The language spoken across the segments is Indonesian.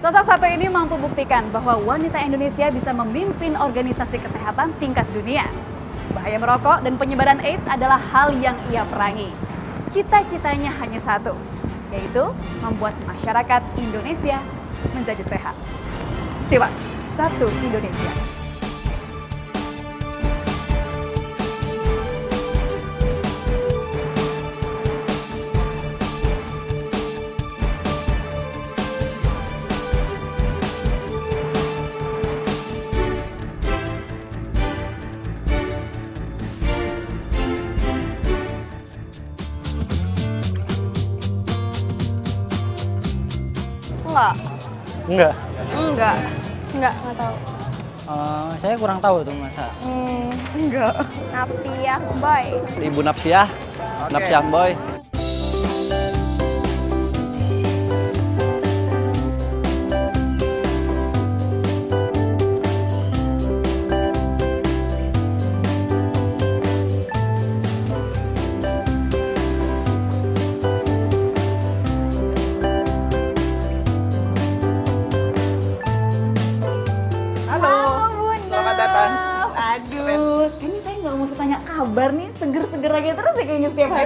Sosok satu ini mampu buktikan bahwa wanita Indonesia bisa memimpin organisasi kesehatan tingkat dunia. Bahaya merokok dan penyebaran AIDS adalah hal yang ia perangi. Cita-citanya hanya satu, yaitu membuat masyarakat Indonesia menjadi sehat. Simak, satu Indonesia. Enggak. Enggak. Enggak, enggak tahu. Eh, saya kurang tahu tuh masa. Hmm, enggak. Nafsiyah boy. Ibu Napsiah, Napsiah Boy.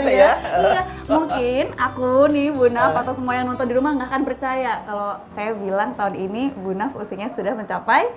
Ya. ya? Iya, mungkin aku nih Bu Naf atau semua yang nonton di rumah nggak akan percaya kalau saya bilang tahun ini Bu Naf usianya sudah mencapai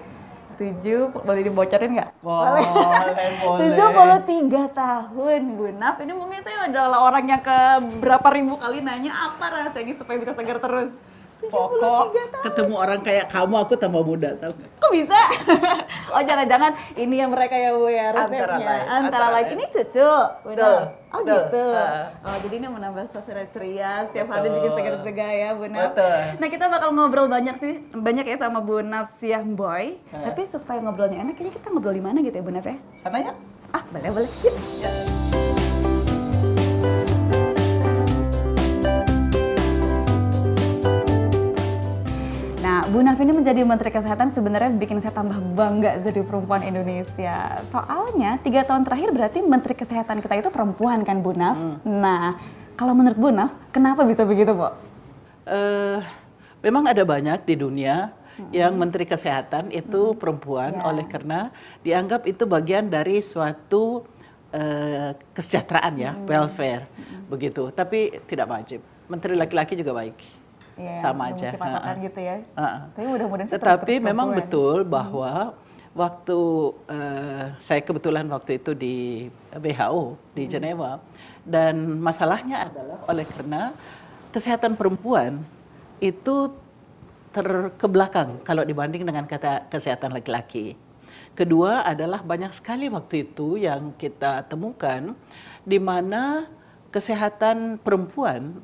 tujuh boleh dibocorin nggak? Boleh, boleh. Tujuh puluh tiga tahun Bu Naf. Ini mungkin saya adalah orang yang ke berapa ribu kali nanya apa rasanya supaya bisa segar terus. 73 Pokok tahun. ketemu orang kayak kamu aku tambah muda tau gak? Kok bisa? oh jangan-jangan ini yang mereka ya Bu ya resepnya. Antara lain, Antara, antara lain. Ini cucu. Betul, Benar. Oh betul. gitu. Ah. Oh jadi ini menambah suasana ceria setiap hari bikin segar-segar ya Bu Naf. Betul. Nah kita bakal ngobrol banyak sih, banyak ya sama Bu Naf Siah Boy. Ah. Tapi supaya ngobrolnya enak, kayaknya kita ngobrol di mana gitu ya Bu Naf ya? Sana ya? Ah boleh boleh. Yuk. Ya. Bu Naf ini menjadi Menteri Kesehatan sebenarnya bikin saya tambah bangga jadi perempuan Indonesia. Soalnya tiga tahun terakhir berarti Menteri Kesehatan kita itu perempuan kan Bu Naf. Nah, kalau menurut Bu Naf, kenapa bisa begitu, Bu? Eh, memang ada banyak di dunia yang Menteri Kesehatan itu perempuan Ya. oleh karena dianggap itu bagian dari suatu eh, kesejahteraan ya, welfare begitu. Tapi tidak wajib. Menteri laki-laki juga baik. Iya, Sama aja. Ha-ha. gitu ya. Ha-ha. Tapi mudah-mudahan Tetapi memang perempuan. betul bahwa waktu eh, saya kebetulan waktu itu di WHO di Jenewa dan masalahnya adalah oleh karena kesehatan perempuan itu terkebelakang kalau dibanding dengan kata kesehatan laki-laki. Kedua adalah banyak sekali waktu itu yang kita temukan di mana kesehatan perempuan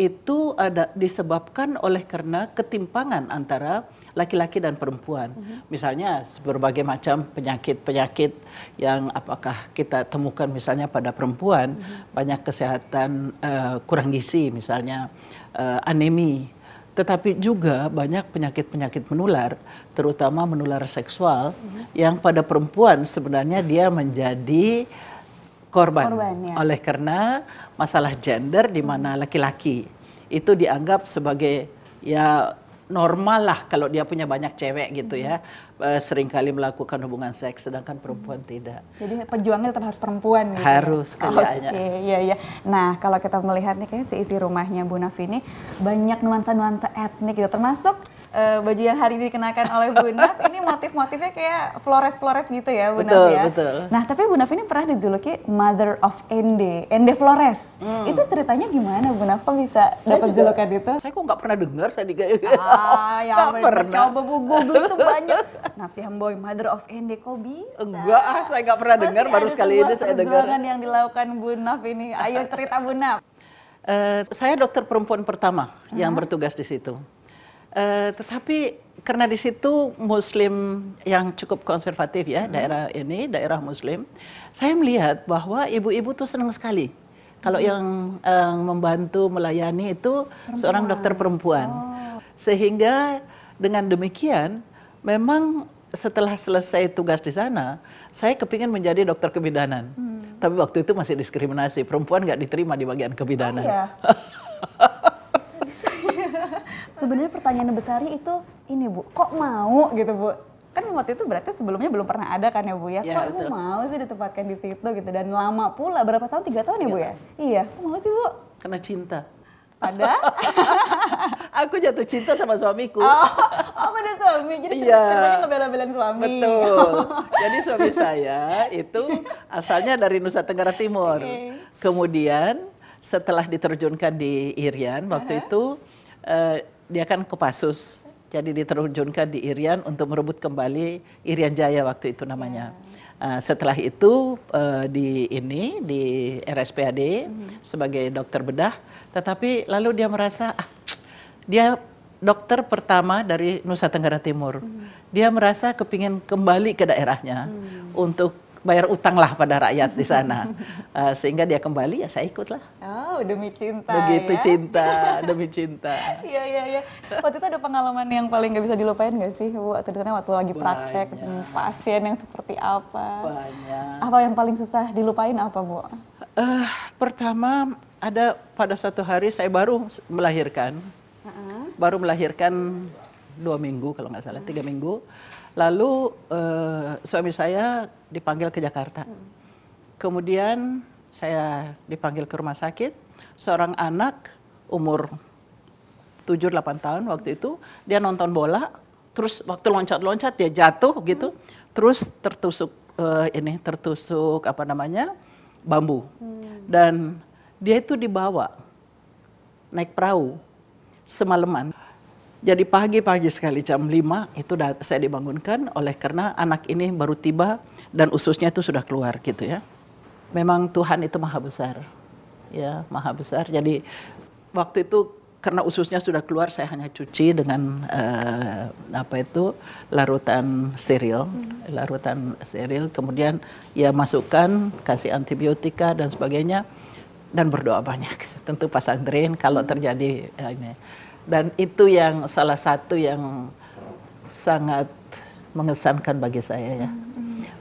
itu ada disebabkan oleh karena ketimpangan antara laki-laki dan perempuan. Misalnya berbagai macam penyakit-penyakit yang apakah kita temukan misalnya pada perempuan banyak kesehatan eh, kurang gizi misalnya eh, anemi. Tetapi juga banyak penyakit-penyakit menular, terutama menular seksual yang pada perempuan sebenarnya dia menjadi korban, Korban, ya. oleh karena masalah gender di mana laki-laki itu dianggap sebagai ya normal lah kalau dia punya banyak cewek gitu ya eh, sering kali melakukan hubungan seks sedangkan perempuan tidak Jadi pejuangnya tetap harus perempuan gitu. ya? Harus kayaknya. Oke, iya iya. Nah, kalau kita melihat nih kayaknya seisi rumahnya Bu Naf ini banyak nuansa-nuansa etnik gitu termasuk eh, baju yang hari ini dikenakan oleh Bu Naf ini motif-motifnya kayak Flores-Flores gitu ya Bu Naf Betul, ya. betul. Nah, tapi Bu Naf ini pernah dijuluki Mother of Ende, Ende Flores. Hmm. Itu ceritanya gimana Bu Naf? Kok bisa dapat julukan itu? saya kok nggak pernah dengar saya juga Ah, ya pernah coba Bu Google itu banyak. Nafsi Hamboy, Mother of Ende, kok bisa? enggak ah, saya nggak pernah dengar baru sekali ini saya dengar perjuangan yang dilakukan Bu Naf ini. Ayo cerita Bu Naf. Eh, saya dokter perempuan pertama yang bertugas di situ. Eh, tetapi karena di situ Muslim yang cukup konservatif ya daerah ini daerah Muslim, saya melihat bahwa ibu-ibu tuh senang sekali kalau yang eh, membantu melayani itu seorang dokter perempuan, sehingga dengan demikian memang setelah selesai tugas di sana, saya kepingin menjadi dokter kebidanan. Tapi waktu itu masih diskriminasi, perempuan nggak diterima di bagian kebidanan. Iya. Bisa bisa. sebenarnya pertanyaan besarnya itu ini Bu, kok mau gitu Bu? Kan waktu itu berarti sebelumnya belum pernah ada kan ya Bu ya? Ya, kok Ibu betul. mau sih ditempatkan di situ gitu dan lama pula berapa tahun? Tiga tahun ya Bu ya? Iya, kok mau sih Bu? Karena cinta. Pada Aku jatuh cinta sama suamiku. oh, oh pada suami, jadi Iya. ceritanya ngebela-belain suami. Betul. Jadi suami saya itu asalnya dari Nusa Tenggara Timur. Oke. Kemudian setelah diterjunkan di Irian waktu itu eh, dia kan Kopassus. Jadi diterjunkan di Irian untuk merebut kembali Irian Jaya waktu itu namanya. Eh, setelah itu eh, di ini di RSPAD sebagai dokter bedah, tetapi lalu dia merasa ah, dia dokter pertama dari Nusa Tenggara Timur. Dia merasa kepingin kembali ke daerahnya untuk bayar utang lah pada rakyat di sana. Eh, sehingga dia kembali ya saya ikutlah. Oh, demi cinta Begitu ya. cinta demi cinta. Iya iya iya. Waktu itu ada pengalaman yang paling nggak bisa dilupain nggak sih Bu? Ceritanya waktu lagi praktek Banyak. ketemu pasien yang seperti apa? Banyak. Apa yang paling susah dilupain apa Bu? Eh, pertama ada pada suatu hari saya baru melahirkan, baru melahirkan dua minggu kalau nggak salah tiga minggu. Lalu eh, suami saya dipanggil ke Jakarta. Kemudian saya dipanggil ke rumah sakit. Seorang anak umur 7-8 tahun waktu itu dia nonton bola, terus waktu loncat-loncat dia jatuh gitu, terus tertusuk eh, ini tertusuk apa namanya bambu dan dia itu dibawa naik perahu semalaman. Jadi pagi-pagi sekali jam 5 itu saya dibangunkan oleh karena anak ini baru tiba dan ususnya itu sudah keluar gitu ya. Memang Tuhan itu maha besar. Ya, maha besar. Jadi waktu itu karena ususnya sudah keluar saya hanya cuci dengan eh, apa itu larutan steril, larutan steril kemudian ya masukkan kasih antibiotika dan sebagainya dan berdoa banyak. Tentu pasang drain kalau terjadi eh, ini. Dan itu yang salah satu yang sangat mengesankan bagi saya ya.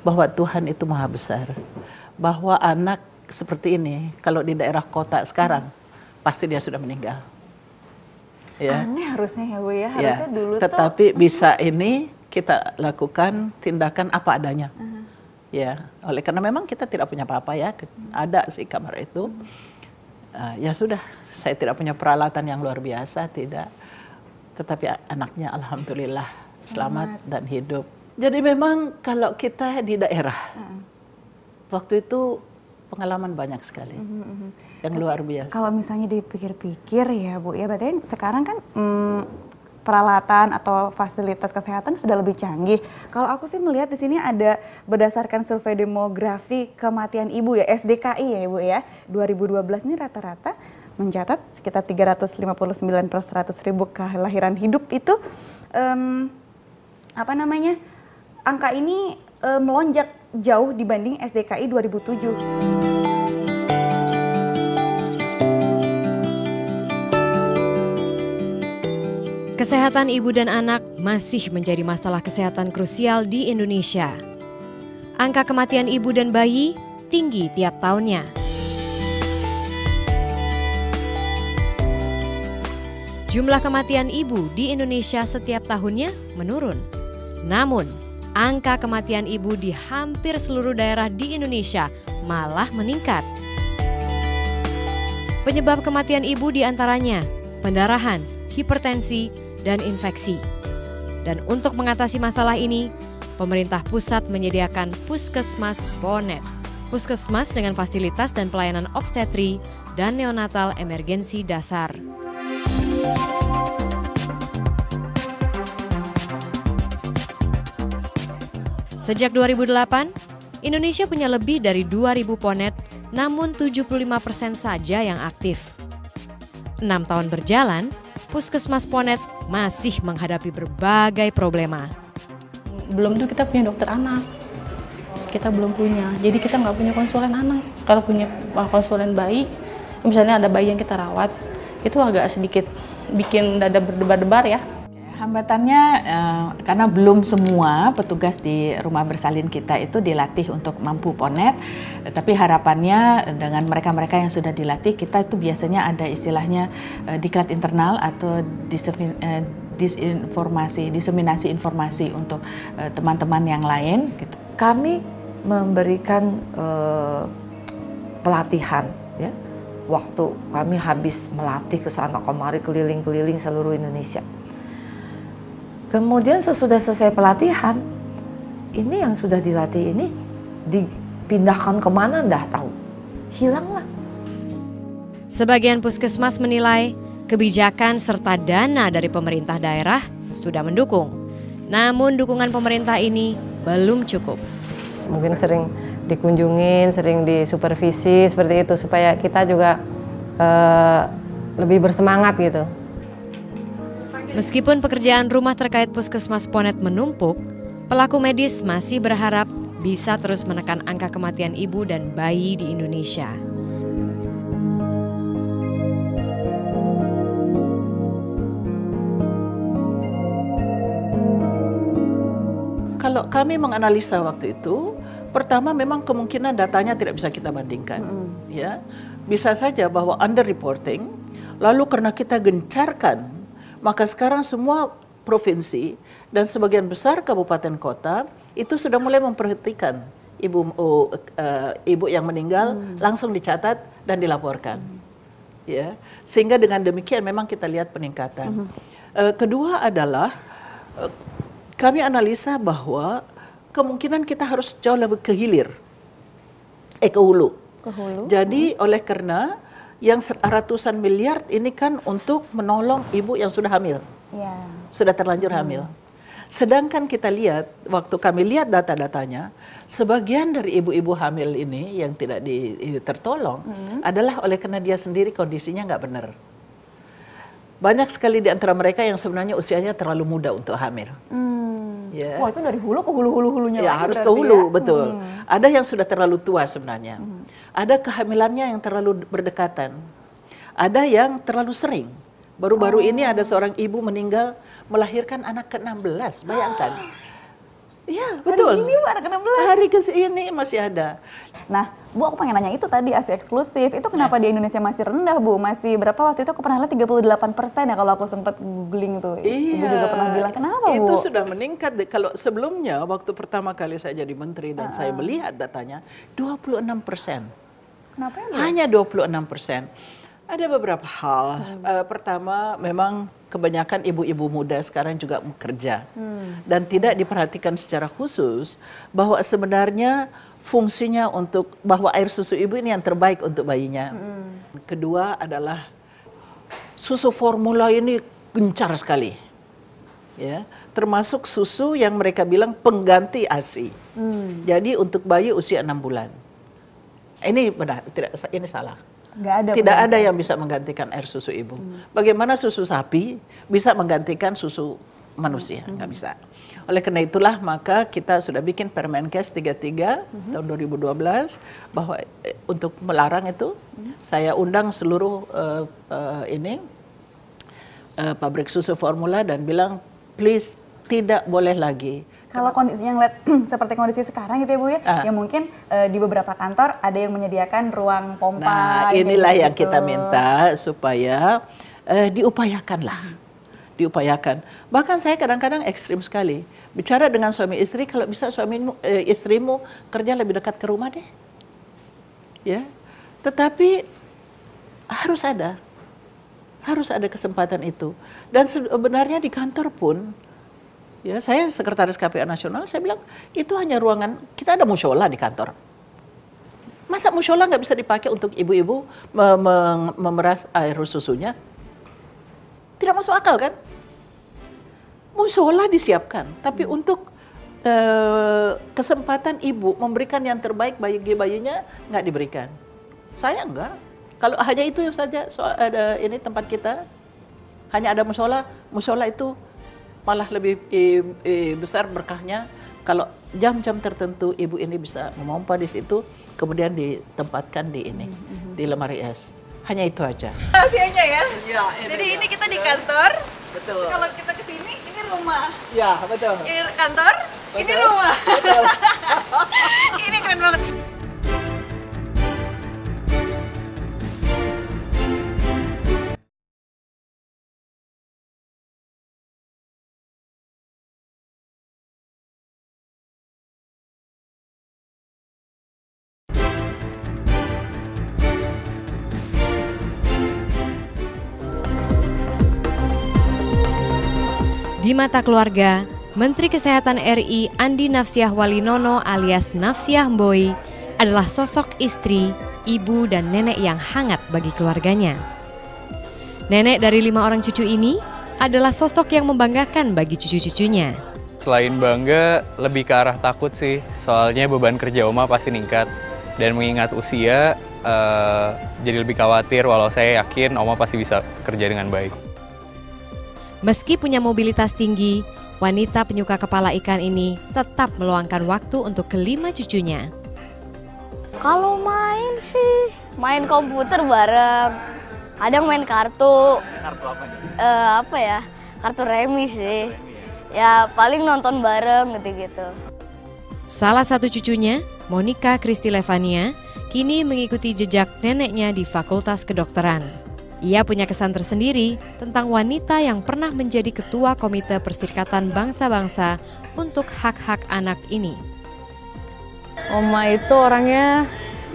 Bahwa Tuhan itu maha besar. Bahwa anak seperti ini kalau di daerah kota sekarang pasti dia sudah meninggal. Ya. Aneh harusnya ya Bu ya. Ya, Harusnya dulu tuh tetapi bisa ini kita lakukan tindakan apa adanya. Ya, oleh karena memang kita tidak punya apa-apa ya, ada sih kamar itu. Ah, ya sudah, saya tidak punya peralatan yang luar biasa, tidak. Tetapi anaknya alhamdulillah selamat dan hidup. Jadi memang kalau kita di daerah, waktu itu pengalaman banyak sekali, yang luar biasa. kalau misalnya dipikir-pikir ya Bu ya berarti sekarang kan mm, peralatan atau fasilitas kesehatan sudah lebih canggih. Kalau aku sih melihat di sini ada berdasarkan survei demografi kematian ibu ya SDKI ya Ibu ya 2012 ini rata-rata mencatat sekitar 359 per 100 ribu kelahiran hidup itu em, apa namanya angka ini eh, melonjak jauh dibanding SDKI 2007. Kesehatan ibu dan anak masih menjadi masalah kesehatan krusial di Indonesia. Angka kematian ibu dan bayi tinggi tiap tahunnya. Jumlah kematian ibu di Indonesia setiap tahunnya menurun. Namun, angka kematian ibu di hampir seluruh daerah di Indonesia malah meningkat. Penyebab kematian ibu di antaranya pendarahan, hipertensi, dan infeksi. Dan untuk mengatasi masalah ini, pemerintah pusat menyediakan Puskesmas Bonet. Puskesmas dengan fasilitas dan pelayanan obstetri dan neonatal emergensi dasar. Sejak 2008, Indonesia punya lebih dari 2.000 ponet, namun 75% saja yang aktif. Enam tahun berjalan, Puskesmas Ponet masih menghadapi berbagai problema. Belum tuh kita punya dokter anak. Kita belum punya. Jadi kita nggak punya konsulen anak. Kalau punya uh, konsulen bayi, misalnya ada bayi yang kita rawat, itu agak sedikit bikin dada berdebar-debar ya. Hambatannya eh, karena belum semua petugas di rumah bersalin kita itu dilatih untuk mampu ponet, tapi harapannya dengan mereka-mereka yang sudah dilatih kita itu biasanya ada istilahnya eh, diklat internal atau eh, disinformasi, diseminasi informasi untuk teman-teman yang lain gitu. kami memberikan eh, pelatihan ya waktu kami habis melatih ke sana kemari keliling-keliling seluruh Indonesia kemudian sesudah selesai pelatihan ini yang sudah dilatih ini dipindahkan ke mana dah tahu hilanglah Sebagian puskesmas menilai kebijakan serta dana dari pemerintah daerah sudah mendukung. Namun dukungan pemerintah ini belum cukup. mungkin sering dikunjungin, sering disupervisi seperti itu supaya kita juga eh, lebih bersemangat gitu. Meskipun pekerjaan rumah terkait puskesmas Ponet menumpuk, pelaku medis masih berharap bisa terus menekan angka kematian ibu dan bayi di Indonesia. Kalau kami menganalisa waktu itu, pertama memang kemungkinan datanya tidak bisa kita bandingkan, ya. Bisa saja bahwa under reporting, lalu karena kita gencarkan, maka sekarang semua provinsi dan sebagian besar kabupaten kota itu sudah mulai memperhatikan ibu oh, eh, ibu yang meninggal langsung dicatat dan dilaporkan, ya. Sehingga dengan demikian memang kita lihat peningkatan. Eh, kedua adalah eh, kami analisa bahwa kemungkinan kita harus jauh lebih ke hilir, eh ke hulu. Ke hulu. Jadi oleh karena yang ratusan miliar ini kan untuk menolong ibu yang sudah hamil, Ya. sudah terlanjur hamil. Sedangkan kita lihat waktu kami lihat data-datanya, sebagian dari ibu-ibu hamil ini yang tidak di, tertolong adalah oleh karena dia sendiri kondisinya nggak benar. Banyak sekali di antara mereka yang sebenarnya usianya terlalu muda untuk hamil. Hmm. Ya. Wah itu dari hulu ke hulu hulu hulunya Ya harus ke hulu, ya. betul. Hmm. Ada yang sudah terlalu tua sebenarnya. Ada kehamilannya yang terlalu berdekatan. Ada yang terlalu sering. Baru-baru ini ada seorang ibu meninggal melahirkan anak ke-16, bayangkan. Iya, betul. ini, Bu, anak ke-16. Hari ke ini masih ada. Nah, Bu aku pengen nanya itu tadi ASI eksklusif. Itu kenapa Ya. di Indonesia masih rendah, Bu? Masih berapa waktu itu aku pernah lihat 38 persen ya kalau aku sempat googling tuh. Ibu juga pernah bilang, kenapa Bu? Iya. Itu sudah meningkat. deh. Kalau sebelumnya, waktu pertama kali saya jadi menteri dan saya melihat datanya, 26 persen. Kenapa ya, Bu? Hanya 26 persen. Ada beberapa hal. Eh, pertama, memang kebanyakan ibu-ibu muda sekarang juga bekerja dan tidak diperhatikan secara khusus bahwa sebenarnya fungsinya untuk bahwa air susu ibu ini yang terbaik untuk bayinya. Kedua adalah susu formula ini gencar sekali. Ya, termasuk susu yang mereka bilang pengganti ASI. Jadi untuk bayi usia enam bulan. Ini benar, tidak ini salah. Nggak ada. Tidak ada yang bisa menggantikan air susu ibu. Bagaimana susu sapi bisa menggantikan susu manusia? Nggak bisa. Oleh karena itulah maka kita sudah bikin Permenkes 33 tahun 2012 bahwa eh, untuk melarang itu saya undang seluruh eh, eh, ini eh, pabrik susu formula dan bilang please tidak boleh lagi Kalau kondisinya ngeliat seperti kondisi sekarang gitu ya Bu ya, Ah. ya mungkin eh, di beberapa kantor ada yang menyediakan ruang pompa. Nah, kayak inilah yang gitu. kita minta supaya eh, diupayakanlah. Diupayakan. Bahkan saya kadang-kadang ekstrim sekali. Bicara dengan suami istri, kalau bisa suami nu- eh, istrimu kerja lebih dekat ke rumah deh. Ya. Tetapi harus ada. Harus ada kesempatan itu. Dan sebenarnya di kantor pun ya saya sekretaris KPA nasional saya bilang itu hanya ruangan kita ada musyola di kantor Masa musyola nggak bisa dipakai untuk ibu-ibu me- me- memeras air susunya? Tidak masuk akal kan? Musyola disiapkan, tapi untuk eh, kesempatan ibu memberikan yang terbaik bagi bayinya nggak diberikan. Saya enggak. Kalau hanya itu saja soal ada ini tempat kita hanya ada musola, musola itu malah lebih eh, eh, besar berkahnya kalau jam-jam tertentu ibu ini bisa memompa di situ, kemudian ditempatkan di ini di lemari es. Hanya itu aja. Rahasianya ya. Iya, Jadi ini kita di kantor. Betul. Kalau kita ke sini, ini rumah. Ya, betul. Ini kantor, ini rumah. ini keren banget. Di mata keluarga, Menteri Kesehatan RI Andi Nafsiah Walinono alias Nafsiah Mboi adalah sosok istri, ibu, dan nenek yang hangat bagi keluarganya. Nenek dari lima orang cucu ini adalah sosok yang membanggakan bagi cucu-cucunya. Selain bangga, lebih ke arah takut sih. Soalnya beban kerja Oma pasti meningkat. Dan mengingat usia, eh, jadi lebih khawatir walau saya yakin Oma pasti bisa kerja dengan baik. Meski punya mobilitas tinggi, wanita penyuka kepala ikan ini tetap meluangkan waktu untuk kelima cucunya. Kalau main sih, main komputer bareng. Kadang main kartu. Kartu apa nih? Eh, apa ya? Kartu remi sih. Ya paling nonton bareng gitu-gitu. Salah satu cucunya, Monica Kristi Levania, kini mengikuti jejak neneknya di Fakultas Kedokteran. Ia punya kesan tersendiri tentang wanita yang pernah menjadi ketua Komite Perserikatan Bangsa-Bangsa untuk hak-hak anak ini. Oma itu orangnya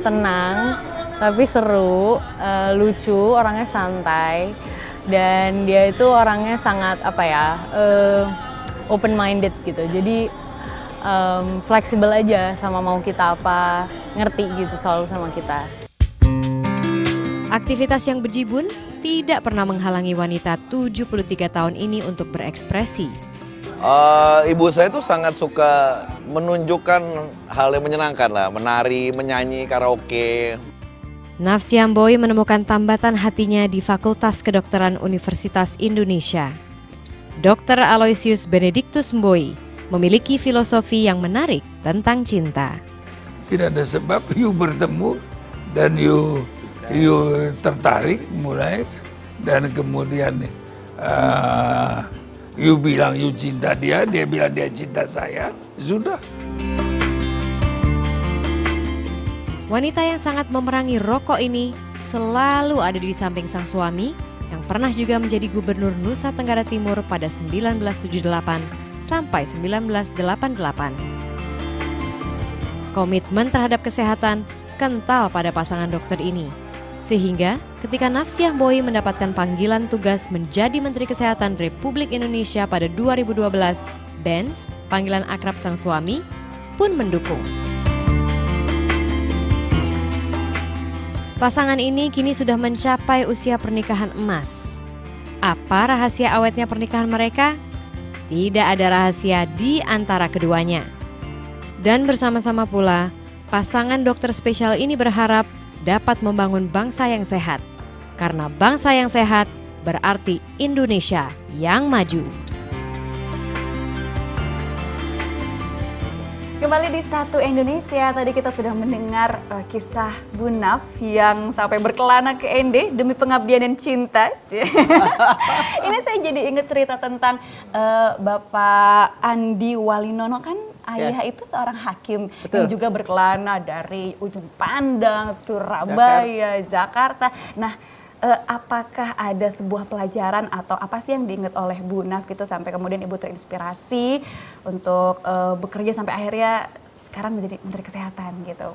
tenang, tapi seru, eh, lucu, orangnya santai, dan dia itu orangnya sangat apa ya, open minded gitu. Jadi em, fleksibel aja sama mau kita apa, ngerti gitu selalu sama kita. Aktivitas yang bejibun tidak pernah menghalangi wanita 73 tahun ini untuk berekspresi. Eh, ibu saya tuh sangat suka menunjukkan hal yang menyenangkan lah, menari, menyanyi, karaoke. Nafsi Amboi menemukan tambatan hatinya di Fakultas Kedokteran Universitas Indonesia. Dr. Aloysius Benedictus Mboi memiliki filosofi yang menarik tentang cinta. Tidak ada sebab you bertemu dan you you tertarik mulai dan kemudian uh, you bilang you cinta dia, dia bilang dia cinta saya, sudah. Wanita yang sangat memerangi rokok ini selalu ada di samping sang suami yang pernah juga menjadi gubernur Nusa Tenggara Timur pada 1978 sampai 1988. Komitmen terhadap kesehatan kental pada pasangan dokter ini. Sehingga ketika Nafsiah Boy mendapatkan panggilan tugas menjadi Menteri Kesehatan Republik Indonesia pada 2012, Benz, panggilan akrab sang suami, pun mendukung. Pasangan ini kini sudah mencapai usia pernikahan emas. Apa rahasia awetnya pernikahan mereka? Tidak ada rahasia di antara keduanya. Dan bersama-sama pula, pasangan dokter spesial ini berharap dapat membangun bangsa yang sehat. Karena bangsa yang sehat berarti Indonesia yang maju. Kembali di Satu Indonesia, tadi kita sudah mendengar uh, kisah Bu Naf yang sampai berkelana ke ND demi pengabdian dan cinta. Ini saya jadi ingat cerita tentang uh, Bapak Andi Walinono kan ayah Ya. itu seorang hakim Betul. yang juga berkelana dari ujung Pandang, Surabaya, Jakarta. Nah, eh, apakah ada sebuah pelajaran atau apa sih yang diingat oleh Bu Naf gitu sampai kemudian Ibu terinspirasi untuk eh, bekerja sampai akhirnya sekarang menjadi Menteri Kesehatan gitu.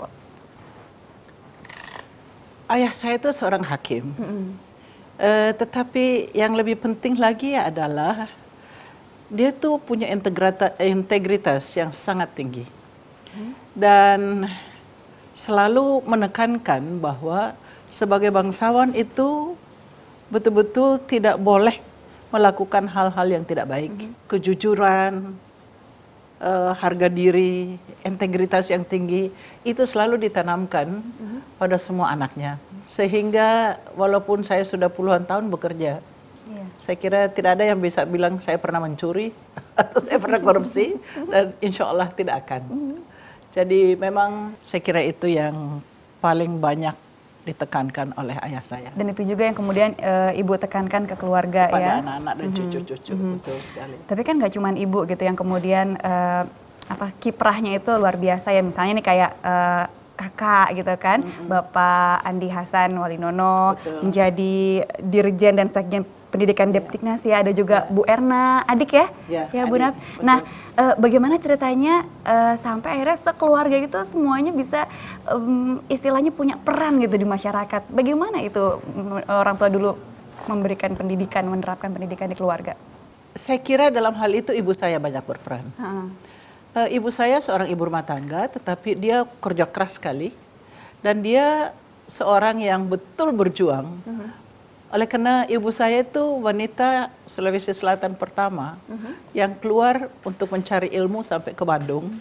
Ayah saya itu seorang hakim. Eh, tetapi yang lebih penting lagi adalah dia tuh punya integritas yang sangat tinggi. Dan selalu menekankan bahwa sebagai bangsawan itu betul-betul tidak boleh melakukan hal-hal yang tidak baik. Kejujuran, eh, harga diri, integritas yang tinggi itu selalu ditanamkan pada semua anaknya. Sehingga walaupun saya sudah puluhan tahun bekerja, saya kira tidak ada yang bisa bilang saya pernah mencuri atau saya pernah korupsi dan insya Allah tidak akan. Jadi memang saya kira itu yang paling banyak ditekankan oleh ayah saya. Dan itu juga yang kemudian uh, ibu tekankan ke keluarga Pada ya. anak-anak dan Mhm. cucu-cucu, Mhm. betul sekali. Tapi kan nggak cuma ibu gitu yang kemudian uh, apa kiprahnya itu luar biasa ya. Misalnya nih kayak uh, kakak gitu kan, Bapak Andi Hasan Walinono Betul. menjadi dirjen dan sekjen pendidikan Depdiknas ya. Ada juga Bu Erna, adik ya, Ya, Bu adik, Naf. Nah, eh, bagaimana ceritanya eh, sampai akhirnya sekeluarga gitu semuanya bisa em, istilahnya punya peran gitu di masyarakat. Bagaimana itu mm, orang tua dulu memberikan pendidikan, menerapkan pendidikan di keluarga? Saya kira dalam hal itu ibu saya banyak berperan. Eh, ibu saya seorang ibu rumah tangga, tetapi dia kerja keras sekali dan dia seorang yang betul berjuang. Oleh karena ibu saya itu wanita Sulawesi Selatan pertama yang keluar untuk mencari ilmu sampai ke Bandung,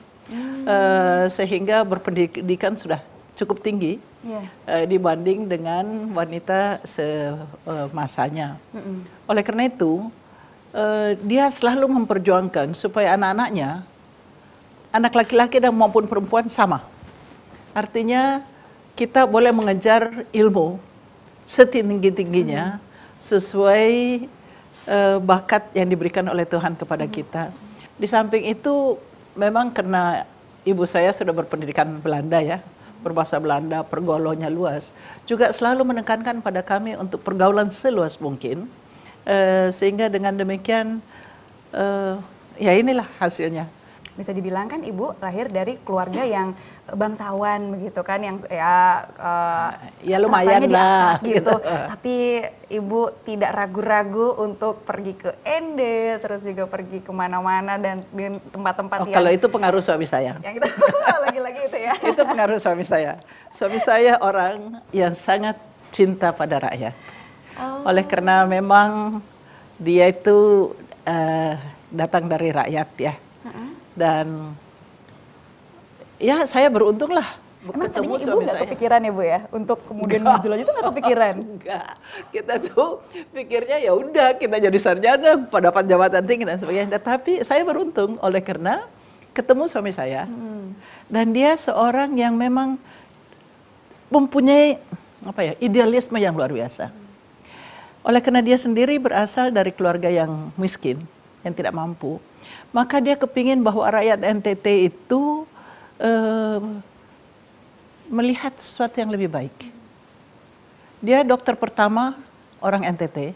Eh, sehingga berpendidikan sudah cukup tinggi Iya. eh, dibanding dengan wanita semasanya. Mm-mm. Oleh karena itu, eh, dia selalu memperjuangkan supaya anak-anaknya, anak laki-laki dan maupun perempuan sama. Artinya kita boleh mengejar ilmu setinggi-tingginya sesuai eh, bakat yang diberikan oleh Tuhan kepada kita. Di samping itu memang karena ibu saya sudah berpendidikan Belanda ya, berbahasa Belanda, pergaulannya luas. Juga selalu menekankan pada kami untuk pergaulan seluas mungkin. Eh, sehingga dengan demikian eh, ya inilah hasilnya. Bisa dibilang kan ibu lahir dari keluarga yang bangsawan begitu kan, yang ya eh, Ya, lumayan lah, atas gitu. gitu. Tapi ibu tidak ragu-ragu untuk pergi ke Ende, terus juga pergi ke mana-mana dan di tempat-tempat Oh, yang kalau itu pengaruh suami saya. yang itu lagi-lagi itu ya. itu pengaruh suami saya. Suami saya orang yang sangat cinta pada rakyat. Oleh karena memang dia itu eh, datang dari rakyat ya. Dan ya saya beruntung lah Emang ketemu ibu nggak kepikiran ya bu ya untuk kemudian maju lagi itu nggak kepikiran? Enggak. Kita tuh pikirnya ya udah kita jadi sarjana, dapat jabatan tinggi dan sebagainya. Tetapi saya beruntung oleh karena ketemu suami saya dan dia seorang yang memang mempunyai apa ya idealisme yang luar biasa. Oleh karena dia sendiri berasal dari keluarga yang miskin, yang tidak mampu, maka dia kepingin bahwa rakyat NTT itu eh, melihat sesuatu yang lebih baik. Dia dokter pertama orang NTT,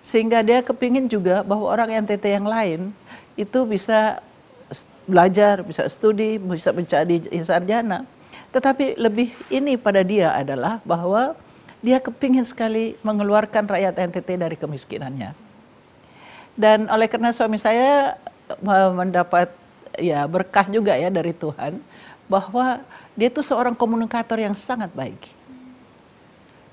sehingga dia kepingin juga bahwa orang NTT yang lain itu bisa belajar, bisa studi, bisa menjadi sarjana. Tetapi lebih ini pada dia adalah bahwa dia kepingin sekali mengeluarkan rakyat NTT dari kemiskinannya. Dan oleh karena suami saya mendapat ya berkah juga ya dari Tuhan bahwa dia tuh seorang komunikator yang sangat baik.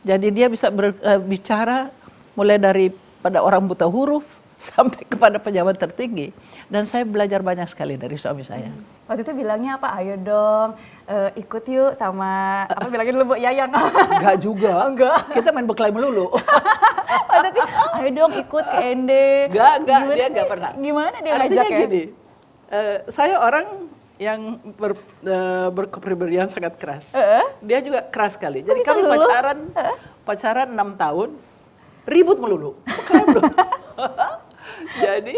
Jadi dia bisa berbicara mulai dari pada orang buta huruf sampai kepada pejabat tertinggi. Dan saya belajar banyak sekali dari suami saya. Waktu itu bilangnya apa? Ayo dong eh, ikut yuk sama apa bilangnya dulu Bu Yayang. Enggak juga. Enggak. Kita main berkelahi melulu. Tapi ayo dong ikut ke Ende. Enggak, enggak, Gimana dia enggak pernah. Gimana dia Artinya ngajaknya? gini, eh, saya orang yang ber, eh, berkepribadian sangat keras. Dia juga keras sekali. Jadi kami lulu? pacaran, pacaran enam tahun, ribut melulu. Jadi,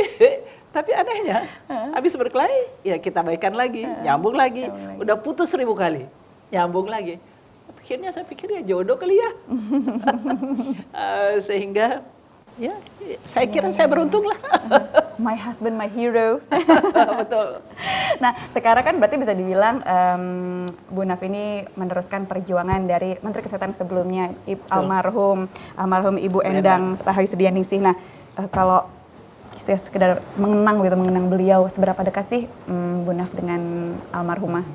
tapi anehnya, habis berkelahi, ya kita baikan lagi, nyambung lagi. Udah putus seribu kali, nyambung lagi. Akhirnya saya pikir ya jodoh kali ya. Eh, sehingga, ya saya kira saya beruntung lah. My husband, my hero. Betul. Nah, sekarang kan berarti bisa dibilang em, Bu Naf ini meneruskan perjuangan dari Menteri Kesehatan sebelumnya, Ib- almarhum almarhum Ibu Endang Rahayu Sedianingsih. Nah, eh, kalau kita sekedar mengenang gitu, mengenang beliau, seberapa dekat sih em, Bu Naf dengan almarhumah?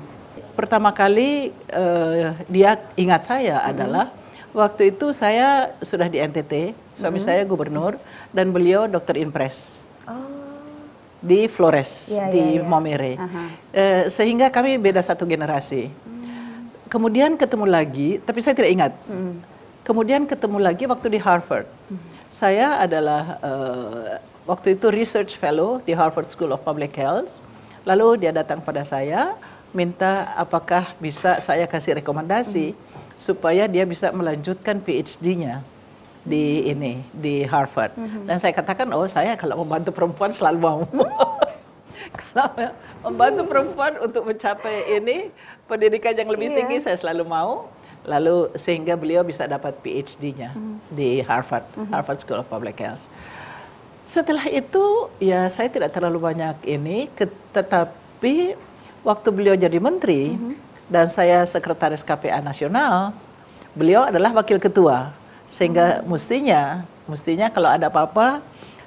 Pertama kali eh, dia ingat saya adalah waktu itu saya sudah di NTT, suami Mhm. saya gubernur dan beliau dokter impres di Flores Iya, di iya, iya. Momere. Eh, sehingga kami beda satu generasi. Kemudian ketemu lagi, tapi saya tidak ingat. Kemudian ketemu lagi waktu di Harvard. Saya adalah eh, waktu itu research fellow di Harvard School of Public Health. Lalu dia datang pada saya minta apakah bisa saya kasih rekomendasi supaya dia bisa melanjutkan PhD-nya di ini di Harvard. Dan saya katakan, oh saya kalau membantu perempuan selalu mau. kalau membantu perempuan untuk mencapai ini pendidikan yang lebih Iya. tinggi saya selalu mau. Lalu sehingga beliau bisa dapat PhD-nya di Harvard, Harvard School of Public Health. Setelah itu ya saya tidak terlalu banyak ini, tetapi waktu beliau jadi menteri dan saya sekretaris KPA nasional, beliau adalah wakil ketua. Sehingga mestinya mestinya kalau ada apa-apa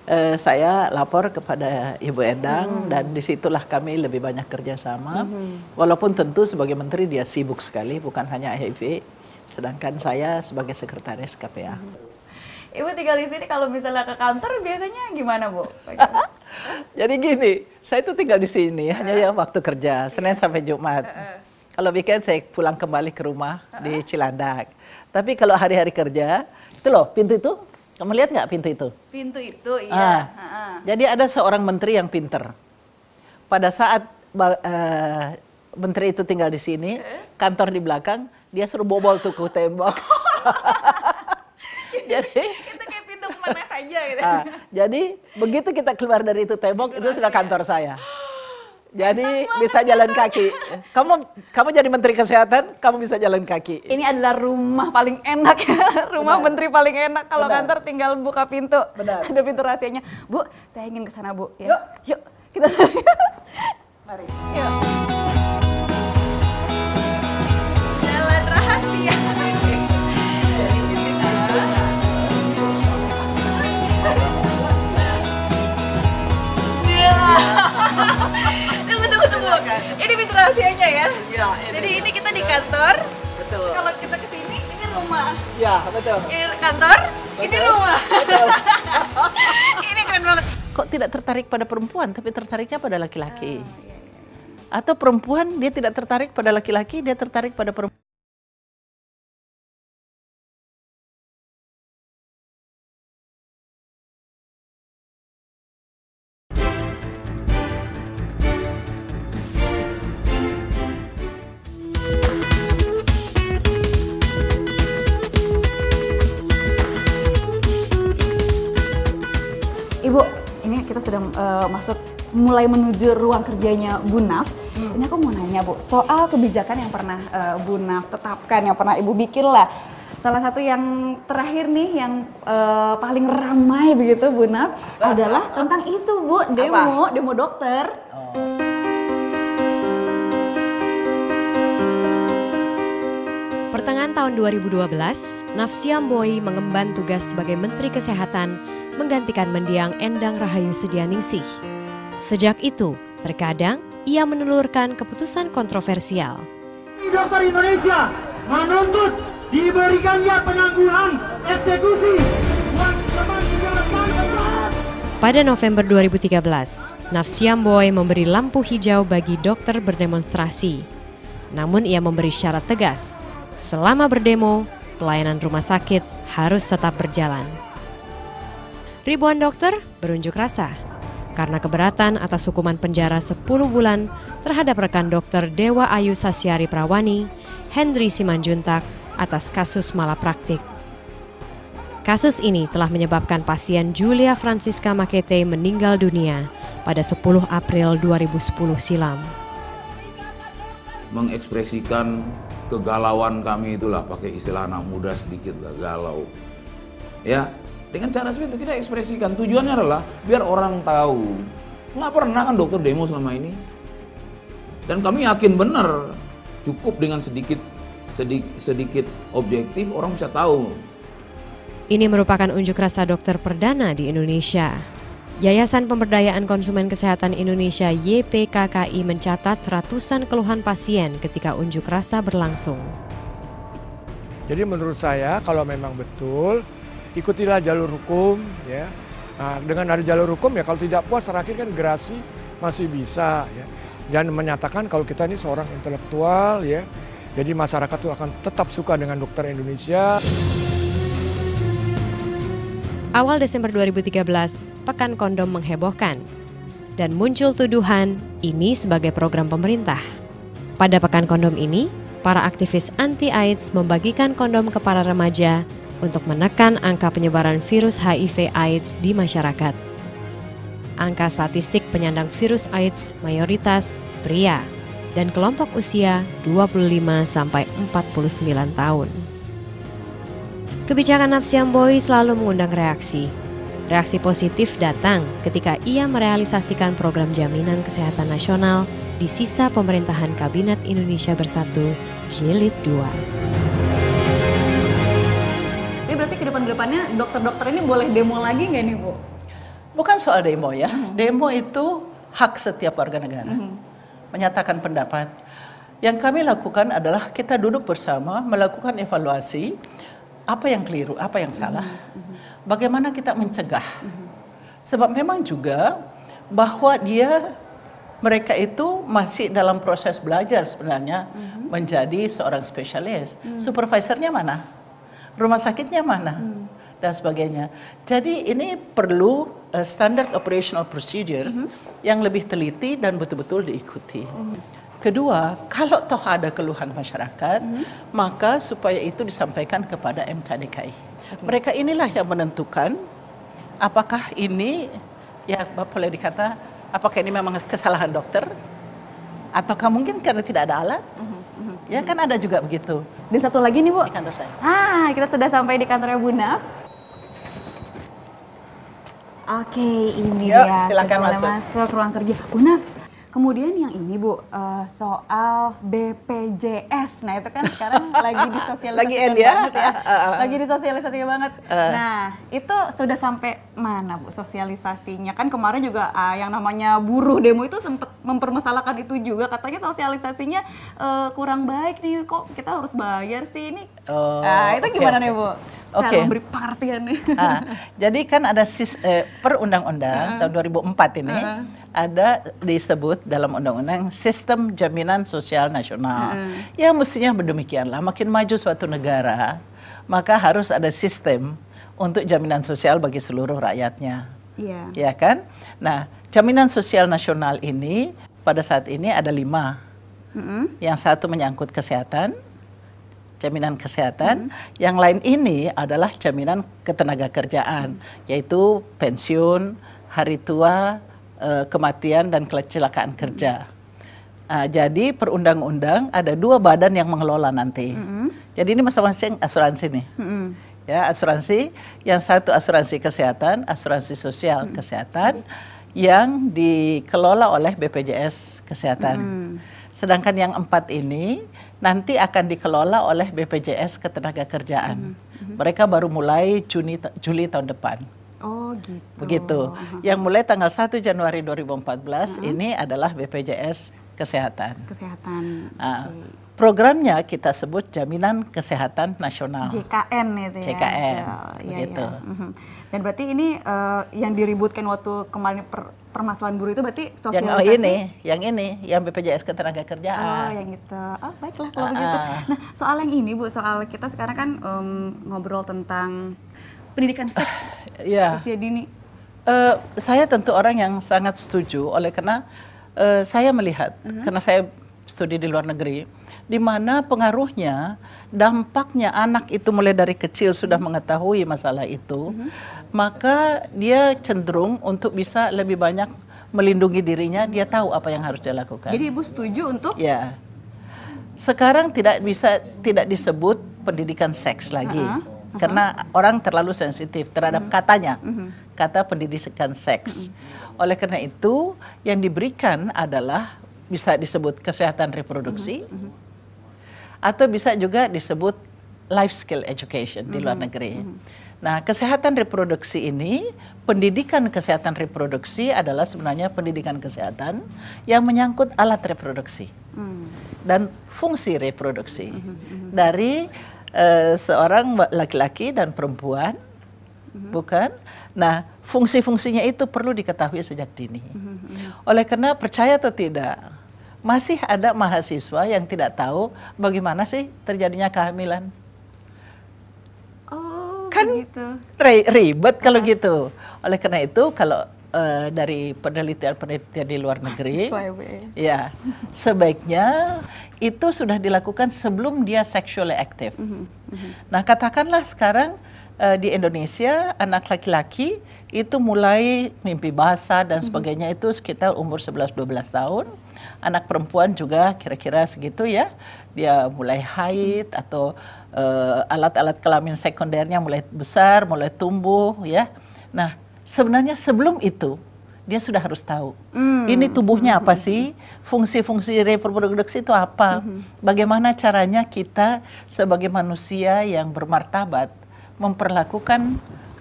eh, saya lapor kepada Ibu Endang dan di situlah kami lebih banyak kerjasama. Walaupun tentu sebagai menteri dia sibuk sekali, bukan hanya HIV, sedangkan saya sebagai sekretaris KPA. Ibu tinggal di sini kalau misalnya ke kantor biasanya gimana Bu? Jadi gini, saya itu tinggal di sini hanya ya waktu kerja, Senin sampai Jumat. Kalau weekend saya pulang kembali ke rumah di Cilandak. Tapi kalau hari-hari kerja, itu loh pintu itu, kamu lihat nggak pintu itu? Pintu itu Ah, iya. Heeh. Jadi ada seorang menteri yang pinter. Pada saat eh, menteri itu tinggal di sini, kantor di belakang, dia suruh bobol tuh ke tembok. jadi Itu kayak pintu mana saja gitu. Ah, jadi begitu kita keluar dari itu tembok itu sudah kantor saya. Jadi bisa jalan kaki. Kamu kamu jadi menteri kesehatan, kamu bisa jalan kaki. Ini adalah rumah paling enak ya, rumah menteri paling enak. Kalau Benar. kantor tinggal buka pintu, Benar. ada pintu rahasianya. Bu, saya ingin ke sana Bu. Ya. Yuk, yuk kita. Mari. Yuk. Jalan rahasia. tunggu, tunggu, tunggu. Ini pintu rahasianya ya? Iya, ini. Jadi ini kita di kantor. Betul. Kalau kita ke sini, ini rumah. Ya, betul. Ini kantor, ini Betul. rumah. ini keren banget. Kok tidak tertarik pada perempuan tapi tertariknya pada laki-laki? Atau perempuan dia tidak tertarik pada laki-laki, dia tertarik pada perempuan. Mulai menuju ruang kerjanya Bu Naf. Ini aku mau nanya Bu, soal kebijakan yang pernah eh, Bu Naf tetapkan, yang pernah Ibu bikin lah. Salah satu yang terakhir nih, yang eh, paling ramai begitu Bu Naf, adalah tentang itu Bu, demo, demo dokter. Pertengahan tahun 2012, Nafsiam Boy mengemban tugas sebagai Menteri Kesehatan menggantikan mendiang Endang Rahayu Sedianingsih. Sejak itu, terkadang ia menelurkan keputusan kontroversial. Dokter Indonesia menuntut diberikannya penangguhan eksekusi. Pada November 2013, Nafsiam Boy memberi lampu hijau bagi dokter berdemonstrasi. Namun ia memberi syarat tegas, selama berdemo, pelayanan rumah sakit harus tetap berjalan. Ribuan dokter berunjuk rasa karena keberatan atas hukuman penjara 10 bulan terhadap rekan dokter Dewa Ayu Sasyari Prawani, Henry Simanjuntak atas kasus malapraktik. Kasus ini telah menyebabkan pasien Julia Francisca Makete meninggal dunia pada 10 April 2010 silam. mengekspresikan kegalauan kami itulah pakai istilah anak muda sedikit galau ya dengan cara seperti itu kita ekspresikan tujuannya adalah biar orang tahu nggak pernah kan dokter demo selama ini dan kami yakin benar cukup dengan sedikit sedikit, sedikit objektif orang bisa tahu Ini merupakan unjuk rasa dokter perdana di Indonesia. Yayasan Pemberdayaan Konsumen Kesehatan Indonesia YPKKI mencatat ratusan keluhan pasien ketika unjuk rasa berlangsung. Jadi menurut saya kalau memang betul ikutilah jalur hukum ya. Nah, dengan ada jalur hukum ya kalau tidak puas terakhir kan gerasi masih bisa ya. Dan menyatakan kalau kita ini seorang intelektual ya. Jadi masyarakat itu akan tetap suka dengan dokter Indonesia. Awal Desember 2013, Pekan Kondom menghebohkan dan muncul tuduhan ini sebagai program pemerintah. Pada Pekan Kondom ini, para aktivis anti-AIDS membagikan kondom ke para remaja untuk menekan angka penyebaran virus HIV AIDS di masyarakat. Angka statistik penyandang virus AIDS mayoritas pria dan kelompok usia 25 sampai 49 tahun. Kebijakan Nafsiam Boy selalu mengundang reaksi. Reaksi positif datang ketika ia merealisasikan program jaminan kesehatan nasional di sisa pemerintahan Kabinet Indonesia Bersatu Jilid 2. Ke depan-depannya dokter-dokter ini boleh demo lagi nggak nih Bu? Bukan soal demo ya. Demo itu hak setiap warga negara. Menyatakan pendapat. Yang kami lakukan adalah kita duduk bersama melakukan evaluasi apa yang keliru, apa yang salah. Bagaimana kita mencegah. Sebab memang juga bahwa dia mereka itu masih dalam proses belajar sebenarnya menjadi seorang spesialis. Supervisornya mana? Rumah sakitnya mana? Dan sebagainya. Jadi ini perlu uh, standard operational procedures yang lebih teliti dan betul-betul diikuti. Kedua, kalau toh ada keluhan masyarakat, maka supaya itu disampaikan kepada MKDKI. Mereka inilah yang menentukan apakah ini ya boleh dikata apakah ini memang kesalahan dokter ataukah mungkin karena tidak ada alat? Ya kan ada juga begitu. Dan satu lagi nih Bu. Di kantor saya. Ah, kita sudah sampai di kantornya Bu Naf. Oke, ini Yuk, dia. silakan masuk. masuk ruang kerja. Bu Naf, kemudian yang ini Bu, eh, soal BPJS. Nah itu kan sekarang lagi disosialisasikan Lagi end ya? banget ya. Ah, ah. Lagi disosialisasikan banget. Ah. Nah itu sudah sampai mana Bu sosialisasinya? Kan kemarin juga ah, yang namanya buruh demo itu sempat mempermasalahkan itu juga. Katanya sosialisasinya eh, kurang baik nih, kok kita harus bayar sih ini. Oh, nah itu gimana oke. nih Bu? Cara Oke. memberi pengertiannya. Ah, jadi kan ada sis, eh, per undang-undang tahun 2004 ini Uh-uh. ada disebut dalam undang-undang sistem jaminan sosial nasional. Uh-uh. Ya mestinya berdemikianlah. Makin maju suatu negara, maka harus ada sistem untuk jaminan sosial bagi seluruh rakyatnya. Iya. Ya kan? Nah, jaminan sosial nasional ini pada saat ini ada lima. Mm-mm. Yang satu menyangkut kesehatan, jaminan kesehatan. Yang lain ini adalah jaminan ketenaga kerjaan, yaitu pensiun, hari tua, eh, kematian dan kecelakaan kerja. Ah, jadi perundang-undang ada dua badan yang mengelola nanti. Jadi ini masing-masing asuransi nih. Mm-mm. Ya, asuransi yang satu asuransi kesehatan, asuransi sosial kesehatan yang dikelola oleh BPJS Kesehatan. Sedangkan yang empat ini nanti akan dikelola oleh BPJS Ketenagakerjaan. Mereka baru mulai Juni Juli tahun depan. Oh gitu. Begitu. Yang mulai tanggal 1 Januari 2014 ini adalah BPJS Kesehatan. Kesehatan. Ah, programnya kita sebut Jaminan Kesehatan Nasional. JKN itu ya. JKN, Ya, begitu. ya. Mhm. Dan berarti ini eh, yang diributkan waktu kemarin per- permasalahan buruh itu berarti Yang sosialisasi. oh ini, yang ini, yang BPJS Oh, Ketenagakerjaan. yang itu. Oh, baiklah kalau Ah, begitu. ah. Nah, soal yang ini Bu, soal kita sekarang kan em, ngobrol tentang pendidikan seks Iya. usia dini. Eh, saya tentu orang yang sangat setuju oleh karena eh, saya melihat Mhm. karena saya studi di luar negeri di mana pengaruhnya dampaknya anak itu mulai dari kecil sudah mengetahui masalah itu maka dia cenderung untuk bisa lebih banyak melindungi dirinya dia tahu apa yang harus dia lakukan. Jadi Ibu setuju untuk ya. Sekarang tidak bisa tidak disebut pendidikan seks lagi Uh-uh, karena orang terlalu sensitif terhadap katanya Mhm. kata pendidikan seks. Oleh karena itu, yang diberikan adalah bisa disebut kesehatan reproduksi, atau bisa juga disebut life skill education di luar negeri. Nah, kesehatan reproduksi ini, pendidikan kesehatan reproduksi adalah sebenarnya pendidikan kesehatan yang menyangkut alat reproduksi dan fungsi reproduksi dari eh, seorang laki-laki dan perempuan, bukan? Nah, fungsi-fungsinya itu perlu diketahui sejak dini. Oleh karena percaya atau tidak, masih ada mahasiswa yang tidak tahu bagaimana sih terjadinya kehamilan. Oh, kan gitu. ri- ribet kalau gitu. Oleh karena itu, kalau eh, dari penelitian-penelitian di luar negeri, ya sebaiknya itu sudah dilakukan sebelum dia sexually active. Nah, katakanlah sekarang eh, di Indonesia anak laki-laki itu mulai mimpi basah dan sebagainya itu sekitar umur 11-12 tahun. Anak perempuan juga kira-kira segitu ya. Dia mulai haid atau eh, alat-alat kelamin sekundernya mulai besar, mulai tumbuh ya. Nah, sebenarnya sebelum itu dia sudah harus tahu. Ini tubuhnya apa sih, fungsi-fungsi reproduksi itu apa, bagaimana caranya kita sebagai manusia yang bermartabat memperlakukan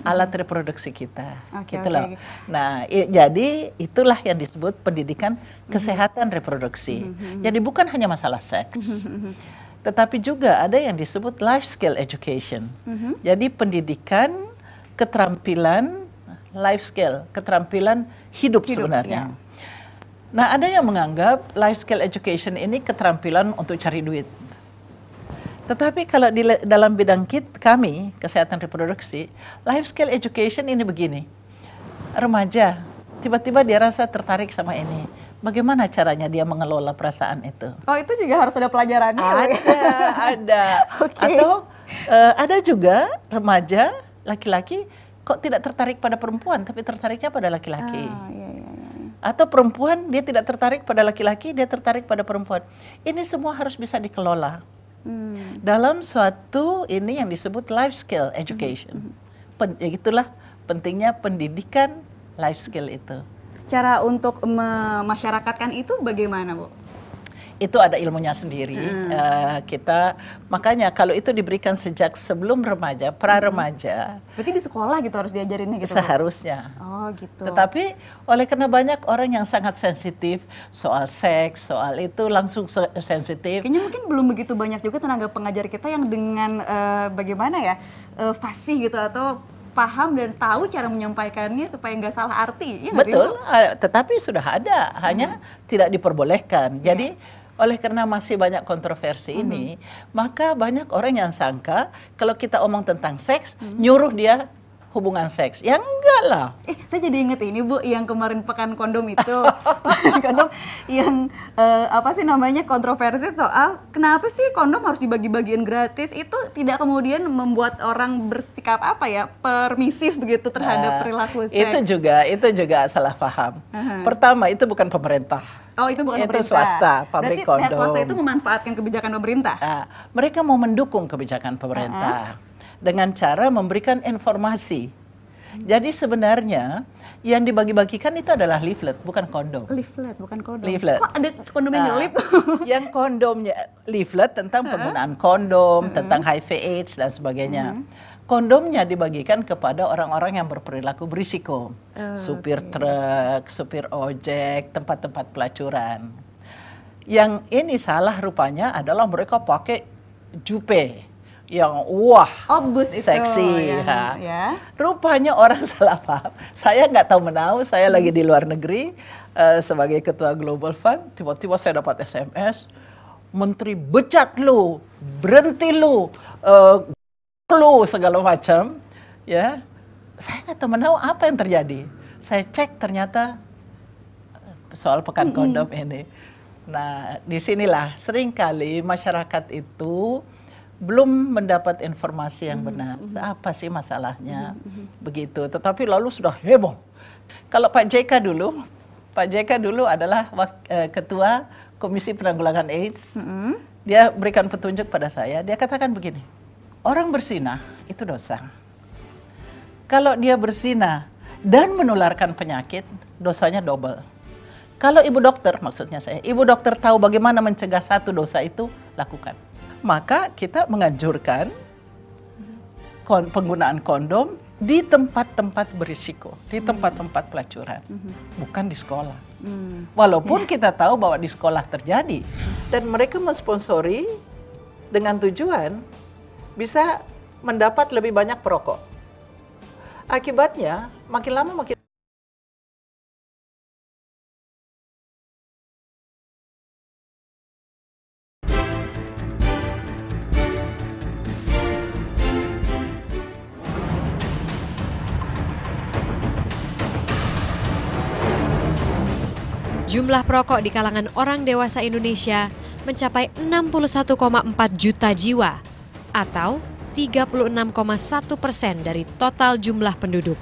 alat reproduksi kita, Oke, gitu loh. oke. Nah, i- jadi itulah yang disebut pendidikan kesehatan reproduksi. Jadi bukan hanya masalah seks, tetapi juga ada yang disebut life skill education. Jadi pendidikan keterampilan life skill, keterampilan hidup, Hidup, sebenarnya. Nah, ada yang menganggap life skill education ini keterampilan untuk cari duit. Tetapi kalau di dalam bidang kit kami, kesehatan reproduksi, life skill education ini begini. Remaja, tiba-tiba dia rasa tertarik sama ini. Bagaimana caranya dia mengelola perasaan itu? Oh itu juga harus ada pelajarannya. Ada, ada. Atau eh, ada juga remaja laki-laki kok tidak tertarik pada perempuan tapi tertariknya pada laki-laki. Ah, iya, iya, iya. Atau perempuan dia tidak tertarik pada laki-laki, dia tertarik pada perempuan. Ini semua harus bisa dikelola. Hmm. Dalam suatu ini yang disebut life skill education. Pen, ya itulah pentingnya pendidikan life skill itu. Cara untuk memasyarakatkan itu bagaimana, Bu? Itu ada ilmunya sendiri. Hmm. Eh, kita makanya kalau itu diberikan sejak sebelum remaja, pra remaja, Berarti di sekolah gitu harus diajarinnya gitu. Seharusnya. Oh gitu. Tetapi oleh karena banyak orang yang sangat sensitif soal seks, soal itu langsung se- sensitif. Kayaknya mungkin belum begitu banyak juga tenaga pengajar kita yang dengan eh, bagaimana ya eh, fasih gitu atau paham dan tahu cara menyampaikannya supaya nggak salah arti. Iya sih, Betul, eh, tetapi sudah ada, hanya tidak diperbolehkan. Jadi oleh karena masih banyak kontroversi ini, maka banyak orang yang sangka kalau kita omong tentang seks, nyuruh dia hubungan seks. Ya enggak lah. Eh, saya jadi inget ini Bu, yang kemarin pekan kondom itu, kondom yang eh, apa sih namanya kontroversi soal kenapa sih kondom harus dibagi-bagiin gratis itu tidak kemudian membuat orang bersikap apa ya permisif begitu terhadap Nah, perilaku seks. Itu juga itu juga salah paham. Aha. Pertama itu bukan pemerintah. Oh itu bukan itu pemerintah. swasta, pabrik Berarti pihak kondom. swasta itu memanfaatkan kebijakan pemerintah. Ah, mereka mau mendukung kebijakan pemerintah dengan cara memberikan informasi. Jadi sebenarnya yang dibagi-bagikan itu adalah leaflet, bukan kondom. Leaflet bukan kondom. Leaflet. Kok ada kondomnya Nah, nyelip? yang kondomnya leaflet tentang penggunaan kondom, tentang HIV AIDS dan sebagainya. Kondomnya dibagikan kepada orang-orang yang berperilaku berisiko. Oh, supir truk, supir ojek, tempat-tempat pelacuran. Yang ini salah rupanya adalah mereka pakai jupe yang wah Oh bus itu. seksi. yang- ha. ya. Rupanya orang salah paham. Saya nggak tahu menau, saya lagi di luar negeri eh, sebagai ketua Global Fund. Tiba-tiba saya dapat SMS, Menteri becat lu, berhenti lu, eh, lu segala macam. Ya, saya nggak tahu menau apa yang terjadi. Saya cek ternyata eh, soal pekan kondom ini. Nah, di sinilah sering kali masyarakat itu belum mendapat informasi yang benar. Apa sih masalahnya? Begitu. Tetapi lalu sudah heboh. Kalau Pak JK dulu, Pak JK dulu adalah eh, ketua Komisi Penanggulangan AIDS. Dia berikan petunjuk pada saya. Dia katakan begini, orang bersinah itu dosa. Kalau dia bersinah dan menularkan penyakit, dosanya double. Kalau ibu dokter, maksudnya saya, ibu dokter tahu bagaimana mencegah satu dosa itu, lakukan. Maka kita menganjurkan kon- penggunaan kondom di tempat-tempat berisiko, di tempat-tempat pelacuran, bukan di sekolah. Walaupun kita tahu bahwa di sekolah terjadi dan mereka mensponsori dengan tujuan bisa mendapat lebih banyak perokok. Akibatnya makin lama makin Jumlah perokok di kalangan orang dewasa Indonesia mencapai 61,4 juta jiwa atau 36,1 persen dari total jumlah penduduk.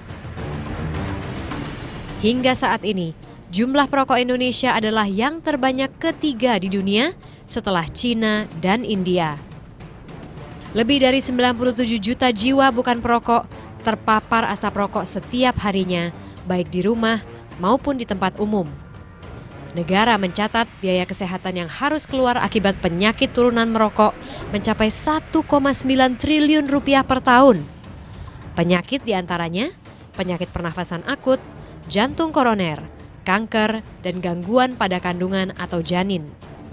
Hingga saat ini, jumlah perokok Indonesia adalah yang terbanyak ketiga di dunia setelah Cina dan India. Lebih dari 97 juta jiwa bukan perokok terpapar asap rokok setiap harinya, baik di rumah maupun di tempat umum. Negara mencatat biaya kesehatan yang harus keluar akibat penyakit turunan merokok mencapai 1,9 triliun rupiah per tahun. Penyakit di antaranya penyakit pernafasan akut, jantung koroner, kanker, dan gangguan pada kandungan atau janin.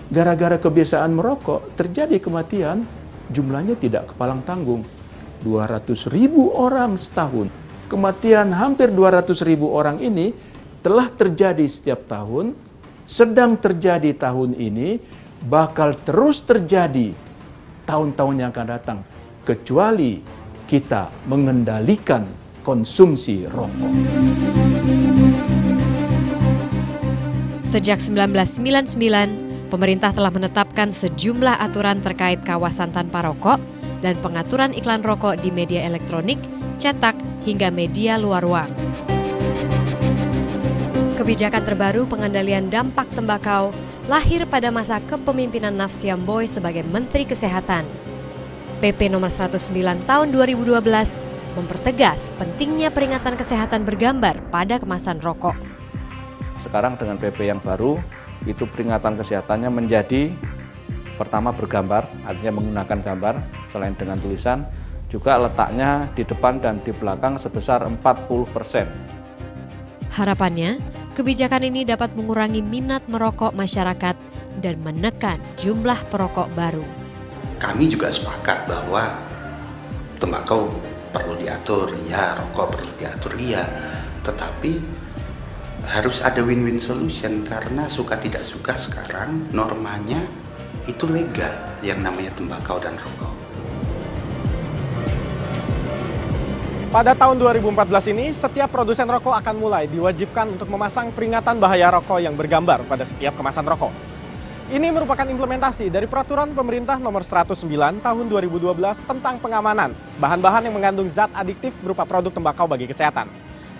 Gara-gara kebiasaan merokok, terjadi kematian jumlahnya tidak kepalang tanggung. 200 ribu orang setahun. Kematian hampir 200 ribu orang ini telah terjadi setiap tahun sedang terjadi tahun ini, bakal terus terjadi tahun-tahun yang akan datang, kecuali kita mengendalikan konsumsi rokok. Sejak 1999, pemerintah telah menetapkan sejumlah aturan terkait kawasan tanpa rokok dan pengaturan iklan rokok di media elektronik, cetak, hingga media luar ruang. Kebijakan terbaru pengendalian dampak tembakau lahir pada masa kepemimpinan Nafsiam Boy sebagai Menteri Kesehatan. PP nomor 109 tahun 2012 mempertegas pentingnya peringatan kesehatan bergambar pada kemasan rokok. Sekarang dengan PP yang baru, itu peringatan kesehatannya menjadi pertama bergambar, artinya menggunakan gambar selain dengan tulisan, juga letaknya di depan dan di belakang sebesar 40 persen. Harapannya, Kebijakan ini dapat mengurangi minat merokok masyarakat dan menekan jumlah perokok baru. Kami juga sepakat bahwa tembakau perlu diatur, ya, rokok perlu diatur, iya. Tetapi harus ada win-win solution karena suka tidak suka sekarang normanya itu legal yang namanya tembakau dan rokok. Pada tahun 2014 ini, setiap produsen rokok akan mulai diwajibkan untuk memasang peringatan bahaya rokok yang bergambar pada setiap kemasan rokok. Ini merupakan implementasi dari peraturan pemerintah nomor 109 tahun 2012 tentang pengamanan bahan-bahan yang mengandung zat adiktif berupa produk tembakau bagi kesehatan.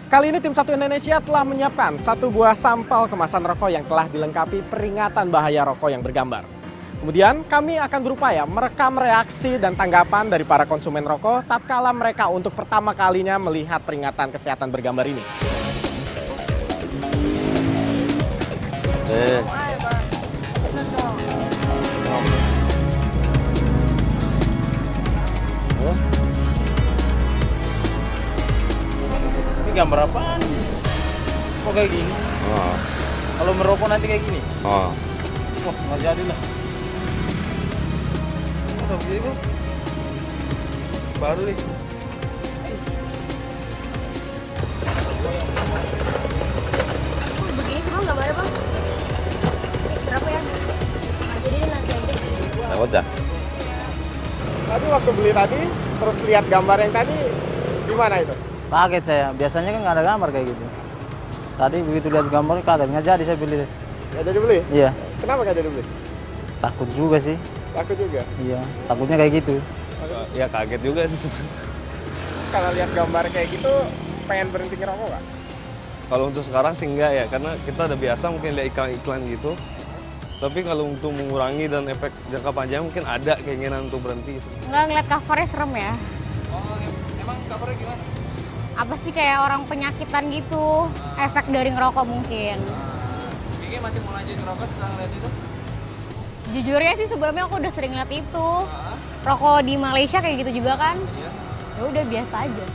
Kali ini tim Satu Indonesia telah menyiapkan satu buah sampel kemasan rokok yang telah dilengkapi peringatan bahaya rokok yang bergambar. Kemudian kami akan berupaya merekam reaksi dan tanggapan dari para konsumen rokok tatkala mereka untuk pertama kalinya melihat peringatan kesehatan bergambar ini. Eh. Ini gambar apaan? Kok kayak gini? Oh. Kalau merokok nanti kayak gini? Oh. Wah, nggak jadi lah. Bro. Baru nih. Begini cuma gambarnya bang. Berapa ya? Jadi nanti aja. Nah. Tadi waktu beli tadi, terus lihat gambar yang tadi, gimana itu? Kaget saya. Biasanya kan nggak ada gambar kayak gitu. Tadi begitu lihat gambarnya kaget. Nggak jadi saya beli deh. Nggak jadi beli? Iya. Kenapa nggak jadi beli? Takut juga sih. Takut juga? Iya. Takutnya kayak gitu. Ya kaget juga sih sebenarnya. Kalau lihat gambar kayak gitu, pengen berhenti ngerokok nggak? Kalau untuk sekarang sih enggak ya, karena kita udah biasa mungkin lihat iklan-iklan gitu. Tapi kalau untuk mengurangi dan efek jangka panjang mungkin ada keinginan untuk berhenti. sih. Nggak ngeliat covernya serem ya. Oh, emang covernya gimana? Apa sih kayak orang penyakitan gitu, efek dari ngerokok mungkin. Kayaknya masih mau lanjut ngerokok setelah ngeliat itu? Jujurnya sih sebelumnya aku udah sering lihat itu. Rokok di Malaysia kayak gitu juga kan. Ya udah biasa aja.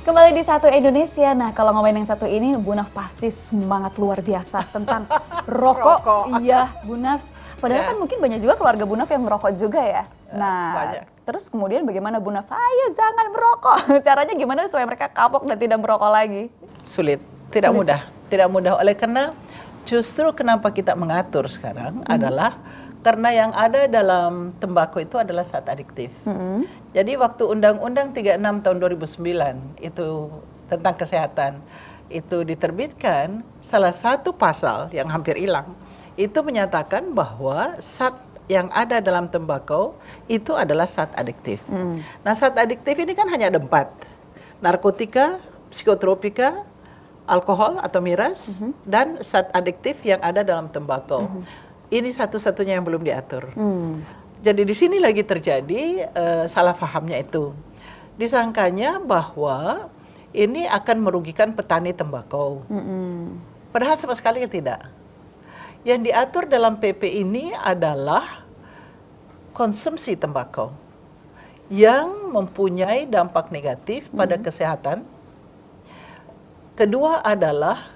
Kembali di Satu Indonesia. Nah, kalau ngomongin yang satu ini, Bu Naf pasti semangat luar biasa tentang rokok. Rokok. Iya, Bu Naf. Padahal Ya. kan mungkin banyak juga keluarga Bu Naf yang merokok juga ya. Nah, banyak. Terus kemudian bagaimana Bu Naf? Ayo jangan merokok. Caranya gimana supaya mereka kapok dan tidak merokok lagi? Sulit, tidak Sulit. mudah, tidak mudah. Oleh karena justru kenapa kita mengatur sekarang adalah Karena yang ada dalam tembakau itu adalah zat adiktif. Mm-mm. Jadi waktu Undang-Undang 36 tahun 2009 itu tentang kesehatan itu diterbitkan, salah satu pasal yang hampir hilang itu menyatakan bahwa zat yang ada dalam tembakau itu adalah zat adiktif. Mm. Nah, zat adiktif ini kan hanya ada empat. Narkotika, psikotropika, alkohol atau miras, dan zat adiktif yang ada dalam tembakau. Ini satu-satunya yang belum diatur. Hmm. Jadi di sini lagi terjadi eh, salah pahamnya itu. Disangkanya bahwa ini akan merugikan petani tembakau. Mm-mm. Padahal sama sekali tidak. Yang diatur dalam PP ini adalah konsumsi tembakau yang mempunyai dampak negatif pada kesehatan. Kedua adalah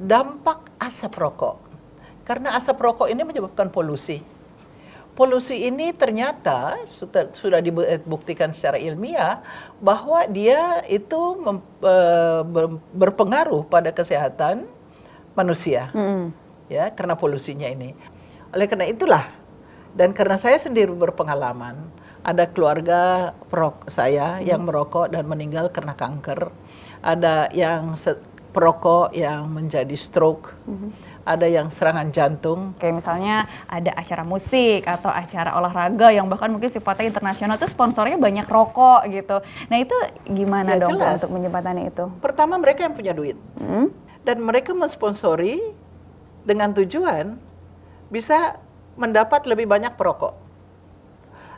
dampak asap rokok. Karena asap rokok ini menyebabkan polusi. Polusi ini ternyata sudah, dibuktikan secara ilmiah bahwa dia itu eh, ber- berpengaruh pada kesehatan manusia Mm-mm. Ya karena polusinya ini. Oleh karena itulah dan karena saya sendiri berpengalaman, ada keluarga perok saya yang merokok dan meninggal karena kanker, ada yang perokok yang menjadi stroke, ada yang serangan jantung. Kayak misalnya ada acara musik atau acara olahraga yang bahkan mungkin sifatnya internasional tuh sponsornya banyak rokok gitu. Nah itu gimana Ya, dong jelas. untuk menjembatani itu? Pertama mereka yang punya duit Hmm? dan mereka mensponsori dengan tujuan bisa mendapat lebih banyak perokok.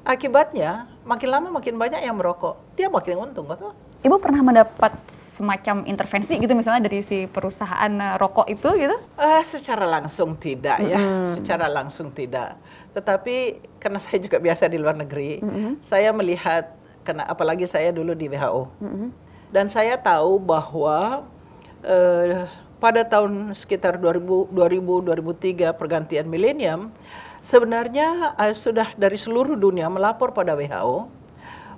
Akibatnya makin lama makin banyak yang merokok, dia makin untung, kok. Ibu pernah mendapat semacam intervensi gitu misalnya dari si perusahaan rokok itu gitu? Ah, secara langsung tidak ya, Mm-mm. secara langsung tidak. Tetapi karena saya juga biasa di luar negeri, Mm-mm. saya melihat karena apalagi saya dulu di WHO Mm-mm. dan saya tahu bahwa eh, pada tahun sekitar 2000 2000 2003 pergantian milenium sebenarnya eh, sudah dari seluruh dunia melapor pada WHO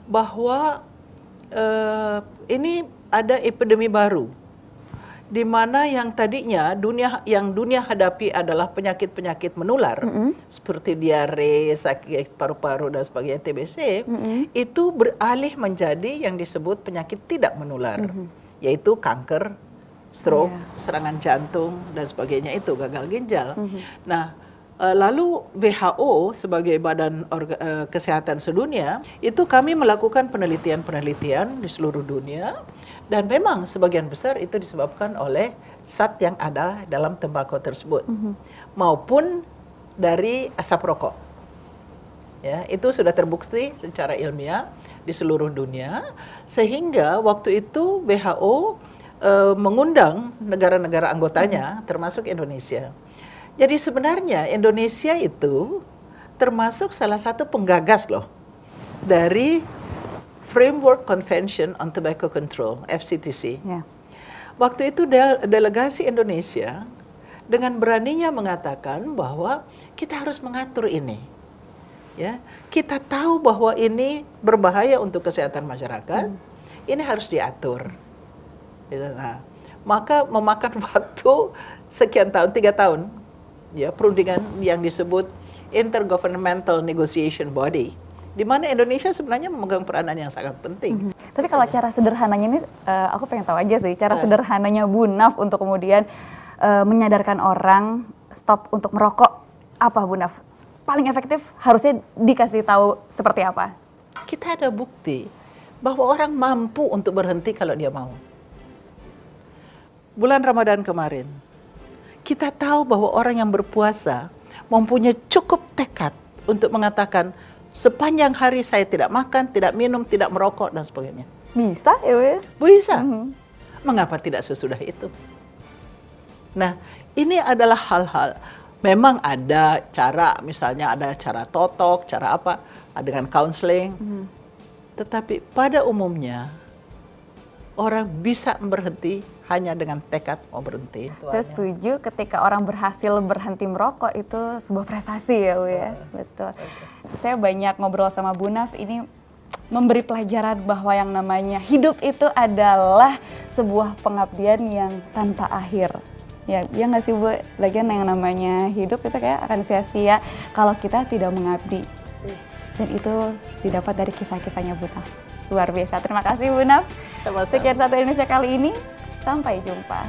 bahwa eh, ini ada epidemi baru di mana yang tadinya dunia yang dunia hadapi adalah penyakit-penyakit menular seperti diare, sakit paru-paru dan sebagainya TBC itu beralih menjadi yang disebut penyakit tidak menular yaitu kanker, stroke, serangan jantung dan sebagainya itu gagal ginjal. Nah, eh, lalu WHO sebagai Badan Orga- eh, Kesehatan Sedunia itu kami melakukan penelitian-penelitian di seluruh dunia dan memang sebagian besar itu disebabkan oleh zat yang ada dalam tembakau tersebut maupun dari asap rokok. Ya, itu sudah terbukti secara ilmiah di seluruh dunia sehingga waktu itu WHO eh, mengundang negara-negara anggotanya termasuk Indonesia. Jadi sebenarnya Indonesia itu termasuk salah satu penggagas loh dari Framework Convention on Tobacco Control (FCTC). Waktu itu del- delegasi Indonesia dengan beraninya mengatakan bahwa kita harus mengatur ini. Ya, kita tahu bahwa ini berbahaya untuk kesehatan masyarakat. Ini harus diatur. Gitu, Nah, maka memakan waktu sekian tahun, tiga tahun, ya perundingan yang disebut Intergovernmental Negotiation Body, di mana Indonesia sebenarnya memegang peranan yang sangat penting. Tapi kalau cara sederhananya ini, eh, aku pengen tahu aja sih, cara Eh. sederhananya Bu Naf untuk kemudian eh, menyadarkan orang stop untuk merokok apa Bu Naf? Paling efektif harusnya dikasih tahu seperti apa? Kita ada bukti bahwa orang mampu untuk berhenti kalau dia mau. Bulan Ramadan kemarin, kita tahu bahwa orang yang berpuasa mempunyai cukup tekad untuk mengatakan sepanjang hari saya tidak makan, tidak minum, tidak merokok dan sebagainya. Bisa ya Bu? ya? Bisa. Mengapa tidak sesudah itu? Nah, ini adalah hal-hal memang ada cara, misalnya ada cara totok, cara apa, dengan counseling. Tetapi pada umumnya orang bisa berhenti hanya dengan tekad mau berhenti. Saya setuju ketika orang berhasil berhenti merokok itu sebuah prestasi ya Bu ya. Betul. Saya banyak ngobrol sama Bu Naf ini memberi pelajaran bahwa yang namanya hidup itu adalah sebuah pengabdian yang tanpa akhir. Ya, ya nggak sih Bu? Lagian yang namanya hidup itu kayak akan sia-sia kalau kita tidak mengabdi. Dan itu didapat dari kisah-kisahnya Bu Naf. Luar biasa. Terima kasih Bu Naf. Sekian satu Indonesia kali ini. Sampai jumpa.